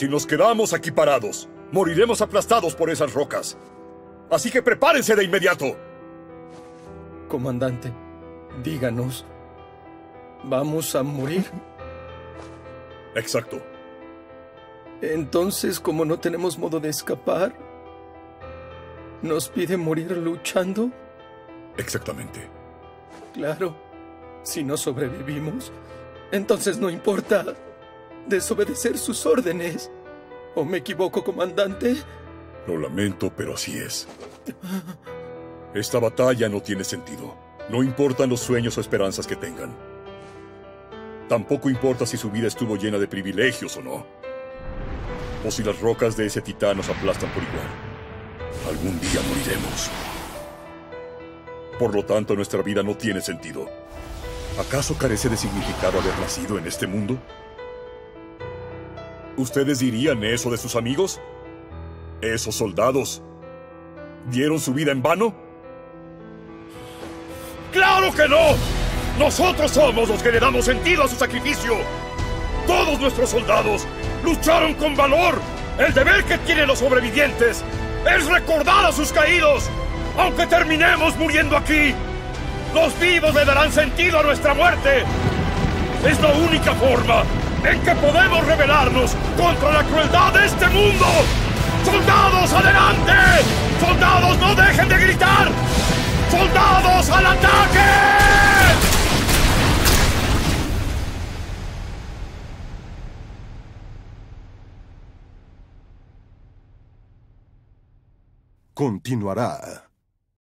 Si nos quedamos aquí parados, moriremos aplastados por esas rocas. Así que prepárense de inmediato. Comandante, díganos, ¿vamos a morir? Exacto. Entonces, como no tenemos modo de escapar, ¿nos pide morir luchando? Exactamente. Claro. Si no sobrevivimos, entonces no importa desobedecer sus órdenes. ¿O me equivoco, comandante? Lo lamento, pero así es. Esta batalla no tiene sentido. No importan los sueños o esperanzas que tengan. Tampoco importa si su vida estuvo llena de privilegios o no. O si las rocas de ese titán nos aplastan por igual. Algún día moriremos. Por lo tanto, nuestra vida no tiene sentido. ¿Acaso carece de significado haber nacido en este mundo? ¿Ustedes dirían eso de sus amigos? ¿Esos soldados dieron su vida en vano? ¡Claro que no! Nosotros somos los que le damos sentido a su sacrificio. Todos nuestros soldados lucharon con valor. El deber que tienen los sobrevivientes es recordar a sus caídos, aunque terminemos muriendo aquí. Los vivos le darán sentido a nuestra muerte. Es la única forma en que podemos rebelarnos contra la crueldad de este mundo. ¡Soldados, adelante! ¡Soldados, no dejen de gritar! ¡Soldados, al ataque! Continuará.